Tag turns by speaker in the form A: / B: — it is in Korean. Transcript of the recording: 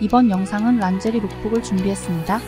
A: 이번 영상은 란제리 룩북을 준비했습니다.